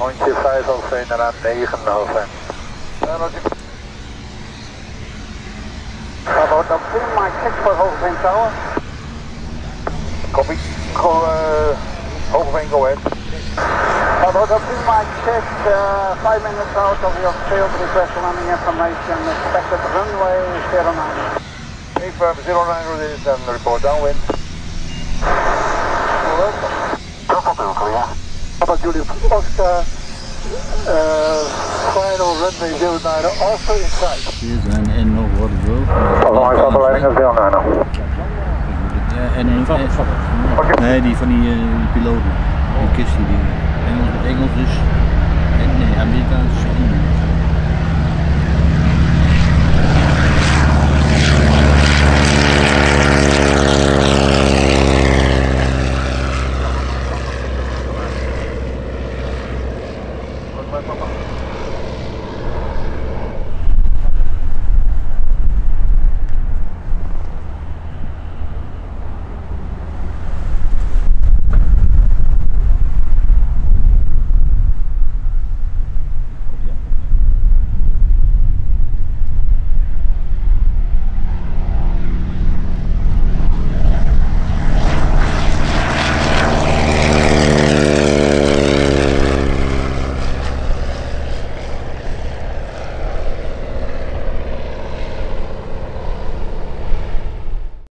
Hondje 5 Hoofdveen naar 9 Hoofdveen. Bravo, dat is Mike 6 voor Hoogveen Tower. Copy. Go, uh, Hoogveen, go ahead. Bravo, dat is Mike 6, uh, 5 minutes out of your field request landing information. Expected runway 09. Confirm 09 release and report downwind. Purple two, clear. Julius Oscar, uh, final runway 09 also in sight. Dit zijn en nog wat wel. Verlangen van de leiding 09. Ja, en een en, Nee, die van die, uh, die piloten. Die kist die, die Engels, Engels dus. En nee,